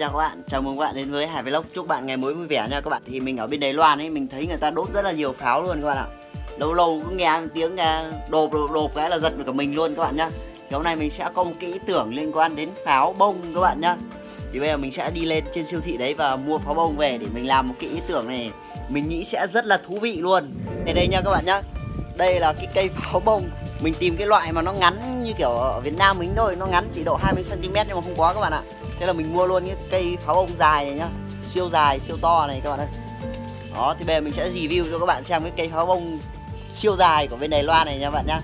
chào các bạn, chào mừng các bạn đến với Hải Vlog. Chúc bạn ngày mới vui vẻ nha các bạn. Thì mình ở bên Đài Loan ấy, mình thấy người ta đốt rất là nhiều pháo luôn các bạn ạ. Lâu lâu cứ nghe tiếng nghe đột đột đột cái là giật cả mình luôn các bạn nhá. Thì hôm nay mình sẽ có một cái ý tưởng liên quan đến pháo bông các bạn nhá. Thì bây giờ mình sẽ đi lên trên siêu thị đấy và mua pháo bông về để mình làm một cái ý tưởng này. Mình nghĩ sẽ rất là thú vị luôn. Đây đây nha các bạn nhá. Đây là cái cây pháo bông. Mình tìm cái loại mà nó ngắn như kiểu ở Việt Nam mình thôi. Nó ngắn chỉ độ 20 cm nhưng mà không có các bạn ạ thế là mình mua luôn cái cây pháo bông dài này nhá. Siêu dài, siêu to này các bạn ơi. Đó, thì bây giờ mình sẽ review cho các bạn xem cái cây pháo bông siêu dài của bên Đài Loan này nha bạn nhá.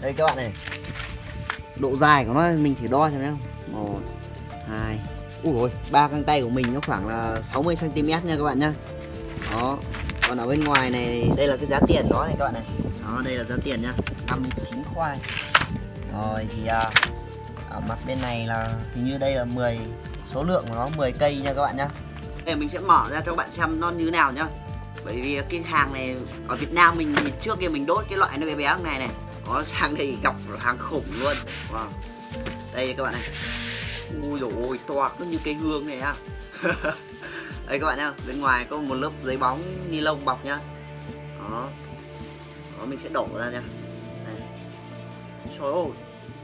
Đây các bạn này. Độ dài của nó, mình thử đo xem nhá. Một, hai, ui rồi ba găng tay của mình nó khoảng là 60 cm nha các bạn nhá. Đó còn ở bên ngoài này đây là cái giá tiền đó này các bạn này. Đó đây là giá tiền nhá 59 khoai. Rồi thì à, ở mặt bên này là hình như đây là 10 số lượng của nó 10 cây nha các bạn nhá. Đây mình sẽ mở ra cho các bạn xem nó như thế nào nhá. Bởi vì cái hàng này ở Việt Nam mình trước kia mình đốt cái loại nó bé bé này này có sang đây gặp hàng khủng luôn. Wow. đây các bạn này. Ui dồi ôi toạc nó như cây hương này á. đây các bạn nhá, bên ngoài có một lớp giấy bóng ni lông bọc nhá. Đó. Đó, mình sẽ đổ ra nha. Đây. trời ơi,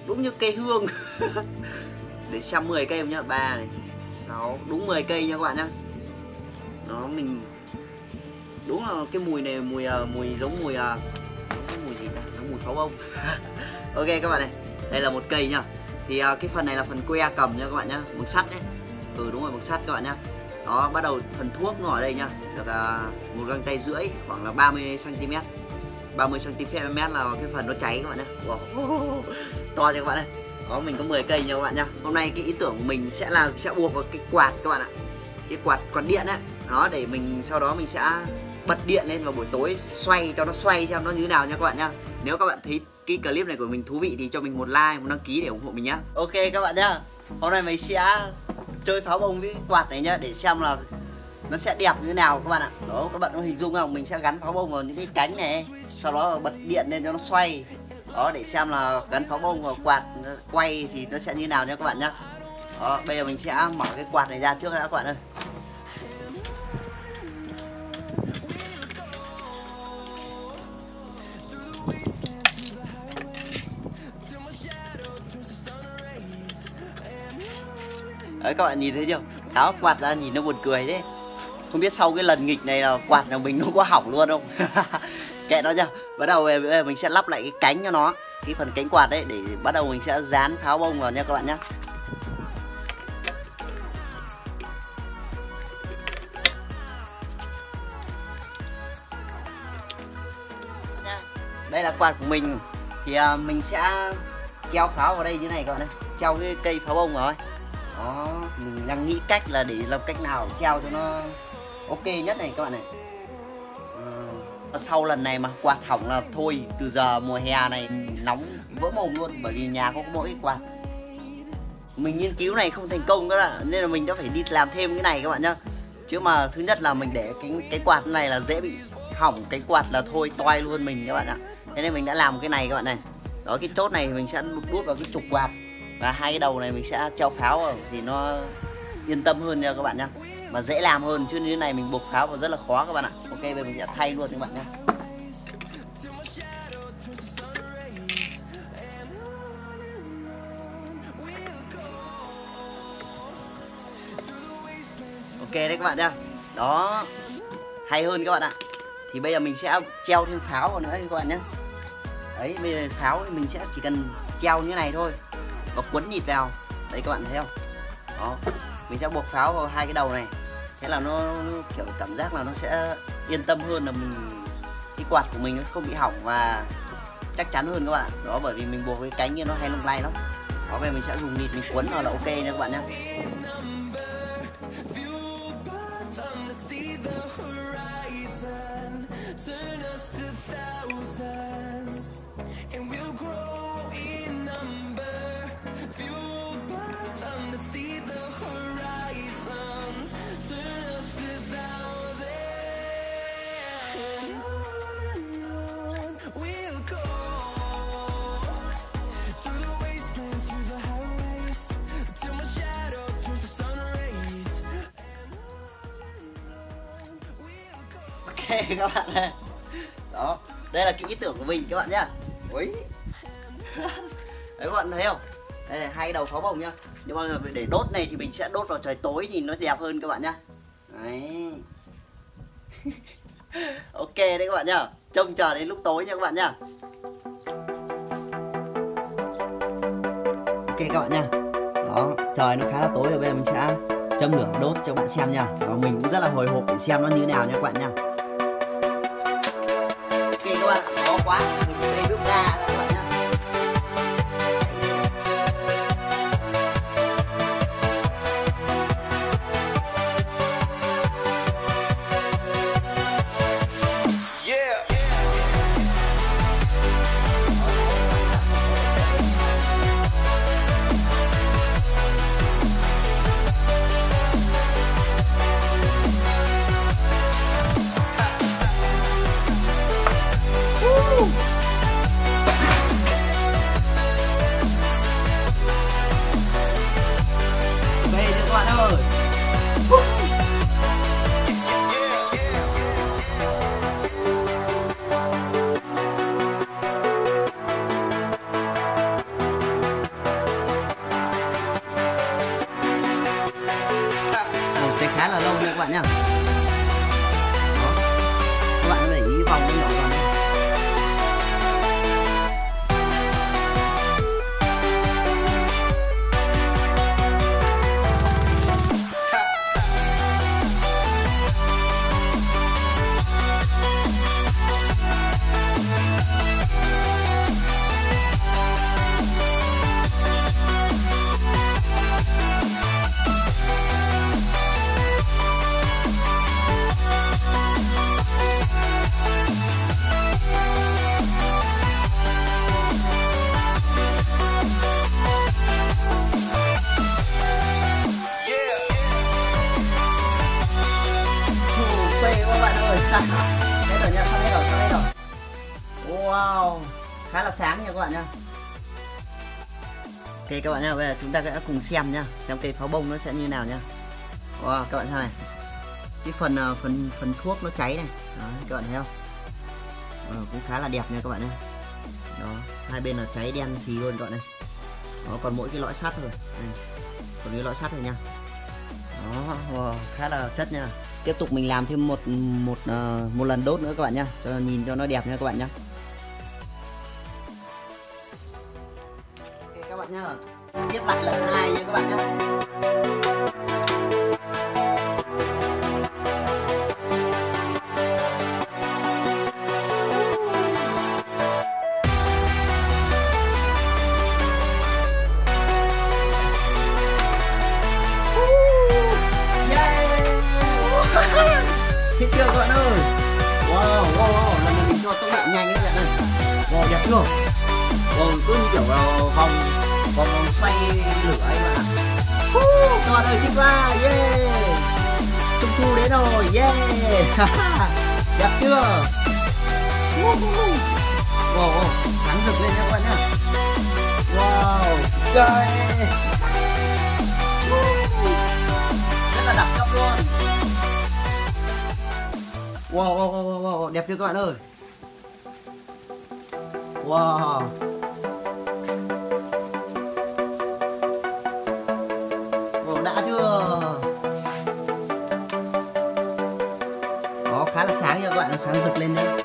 đúng như cây hương. Để xem 10 cây không nhá. Ba này, sáu, đúng 10 cây nha các bạn nhá. Nó mình, đúng là cái mùi này, mùi ờ, mùi giống mùi ờ, giống mùi gì ta? Giống mùi pháo bông. Ok các bạn này, đây là một cây nhá. Thì ờ, cái phần này là phần que cầm nha các bạn nhá. Bằng sắt đấy ừ đúng rồi, bằng sắt các bạn nhá đó bắt đầu phần thuốc nó ở đây nhá. Được uh, một găng tay rưỡi khoảng là 30 cm 30 cm là cái phần nó cháy các bạn nhé wow. to cho các bạn này có mình có 10 cây nha các bạn nhá. Hôm nay cái ý tưởng của mình sẽ là sẽ buộc vào cái quạt các bạn ạ. Cái quạt quạt điện ấy đó để mình sau đó mình sẽ bật điện lên vào buổi tối xoay cho nó xoay xem nó như thế nào nha các bạn nhá. Nếu các bạn thấy cái clip này của mình thú vị thì cho mình một like một đăng ký để ủng hộ mình nhá. Ok các bạn nhá. Hôm nay mình sẽ chơi pháo bông với quạt này nhá, để xem là nó sẽ đẹp như thế nào các bạn ạ. Đó, các bạn có hình dung không? Mình sẽ gắn pháo bông vào những cái cánh này, sau đó bật điện lên cho nó xoay. Đó, để xem là gắn pháo bông vào quạt quay thì nó sẽ như nào nhá các bạn nhá. Đó, bây giờ mình sẽ mở cái quạt này ra trước đã các bạn ơi. Đấy, các bạn nhìn thấy chưa? Tháo quạt ra nhìn nó buồn cười đấy Không biết sau cái lần nghịch này là quạt nhà mình nó có hỏng luôn không? Kệ nó chưa Bắt đầu mình sẽ lắp lại cái cánh cho nó. Cái phần cánh quạt đấy, để bắt đầu mình sẽ dán pháo bông vào nha các bạn nhé Đây là quạt của mình. Thì à, mình sẽ treo pháo vào đây như này các bạn ơi Treo cái cây pháo bông rồi đó mình đang nghĩ cách là để làm cách nào treo cho nó ok nhất này các bạn này. À, sau lần này mà quạt hỏng là thôi từ giờ mùa hè này nóng vỡ mồm luôn bởi vì nhà có mỗi cái quạt. Mình nghiên cứu này không thành công các bạn nên là mình đã phải đi làm thêm cái này các bạn nhá. Chứ mà thứ nhất là mình để cái cái quạt này là dễ bị hỏng cái quạt là thôi toi luôn mình các bạn ạ. Thế nên mình đã làm cái này các bạn này. Đó cái chốt này mình sẽ đút vào cái trục quạt và hai cái đầu này mình sẽ treo pháo vào thì nó yên tâm hơn nha các bạn nhá. Mà dễ làm hơn, chứ như thế này mình buộc pháo vào rất là khó các bạn ạ. Ok, bây giờ mình sẽ thay luôn các bạn nhá. Ok đấy các bạn nhá. Đó, hay hơn các bạn ạ. Thì bây giờ mình sẽ treo thêm pháo vào nữa các bạn nhé đấy, bây giờ pháo thì mình sẽ chỉ cần treo như này thôi và quấn nhịt vào. Đấy các bạn thấy không? Đó mình sẽ buộc pháo vào hai cái đầu này. Thế là nó, nó kiểu cảm giác là nó sẽ yên tâm hơn là mình cái quạt của mình nó không bị hỏng và chắc chắn hơn các bạn. Đó bởi vì mình buộc cái cánh kia nó hay lung lay lắm. Đó về mình sẽ dùng nhịt mình quấn vào là ok nha các bạn nhé các bạn ơi. Đó đây là cái ý tưởng của mình các bạn nhá. Ui. Đấy các bạn thấy không? Đây là hai đầu pháo bông nhá. Nhưng mà để đốt này thì mình sẽ đốt vào trời tối thì nó đẹp hơn các bạn nhá. Đấy. Ok đấy các bạn nhá. Trông chờ đến lúc tối nha các bạn nhá. Ok các bạn nha đó trời nó khá là tối rồi bây giờ mình sẽ châm lửa đốt cho bạn xem nha. Và mình cũng rất là hồi hộp để xem nó như nào nha các bạn nha quá. Quá rồi nha, xong hết rồi, xong hết rồi Wow, khá là sáng nha các bạn nha. Ok các bạn nha, bây giờ chúng ta sẽ cùng xem nha Xem cái pháo bông nó sẽ như nào nha. Wow, các bạn xem này. Cái phần à, phần phần thuốc nó cháy này. Đó, các bạn thấy không? Ờ, Cũng khá là đẹp nha các bạn nha. Đó, hai bên là cháy đen xì luôn các bạn này. Đó, còn mỗi cái lõi sắt thôi. Đây. Còn cái lõi sắt thôi nha. Đó wow, khá là chất nha tiếp tục mình làm thêm một một uh, một lần đốt nữa các bạn nhá. Cho nhìn cho nó đẹp nha các bạn nhá. Ok các bạn nhá. Tiếp lại lần hai nha các bạn nhá. Thích chưa các bạn ơi. Wow wow wow. Lần này mình cho tốc độ nhanh đấy các bạn ơi wow, đẹp chưa? Wow, cứ như kiểu vào vòng vòng vòng xoay lửa ấy mà. Các bạn ơi thích quá. Yeah. Trung thu đến rồi. Yeah. Đẹp chưa? Wow wow. Sáng rực lên nha các bạn nhá. Wow, trời. Rất là đặc cấp luôn. Wow, wow, wow, wow, wow, đẹp chưa các bạn ơi? Wow. Wow, đã chưa? Đó, khá là sáng nha các bạn, nó sáng rực lên đấy.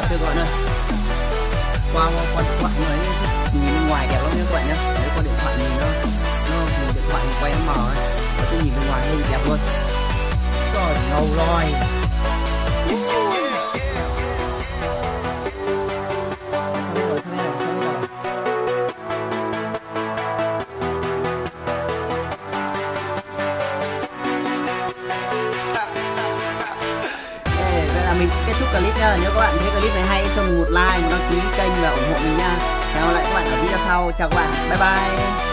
Đẹp chưa, các bạn ơi? Qua qua, qua điện thoại này nhìn bên ngoài đẹp lắm nha các bạn nhé. Đấy, qua điện thoại nhìn nó nó nhìn điện thoại quay nó mờ ấy. Và tôi nhìn bên ngoài hơi đẹp luôn. Rồi, ngầu rồi. Xong hết rồi, xong hết rồi, xong rồi nhá. Nếu các bạn thấy clip này hay, cho mình một like một đăng ký kênh và ủng hộ mình nha hẹn gặp lại các bạn ở video sau. Chào các bạn. Bye bye.